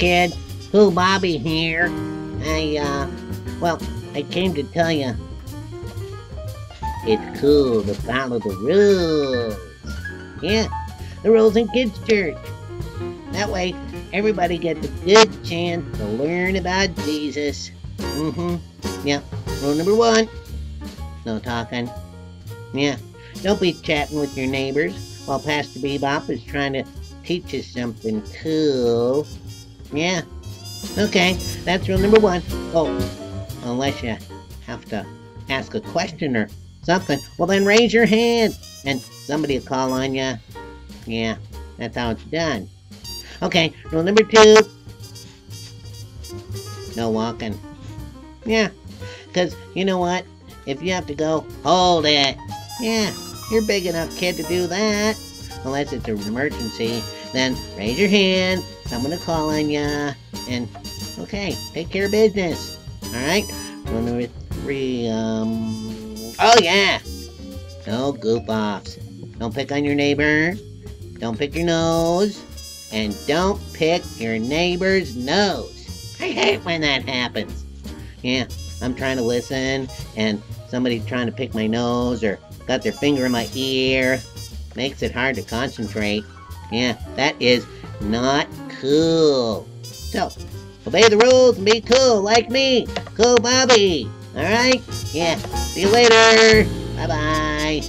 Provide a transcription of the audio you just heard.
kid. Cool Bobby here. I, uh, well, I came to tell you. It's cool to follow the rules. Yeah, the rules in kids' church. That way, everybody gets a good chance to learn about Jesus. Mm-hmm. Yeah. Rule number one. No talking. Yeah. Don't be chatting with your neighbors while Pastor Bebop is trying to teach us something cool. Yeah. Okay, that's rule number one. Oh, unless you have to ask a question or something, well then raise your hand and somebody will call on you. Yeah, that's how it's done. Okay, rule number two. No walking. Yeah, because you know what? If you have to go, hold it. Yeah, you're big enough, kid, to do that. Unless it's an emergency, then raise your hand, someone to call on ya, and okay, take care of business. Alright? Rule number three, um... Oh yeah! No goof offs. Don't pick on your neighbor. Don't pick your nose. And don't pick your neighbor's nose. I hate when that happens. Yeah, I'm trying to listen, and somebody trying to pick my nose or got their finger in my ear. Makes it hard to concentrate. Yeah, that is not cool. So, obey the rules and be cool like me. Cool Bobby. Alright? Yeah. See you later. Bye-bye.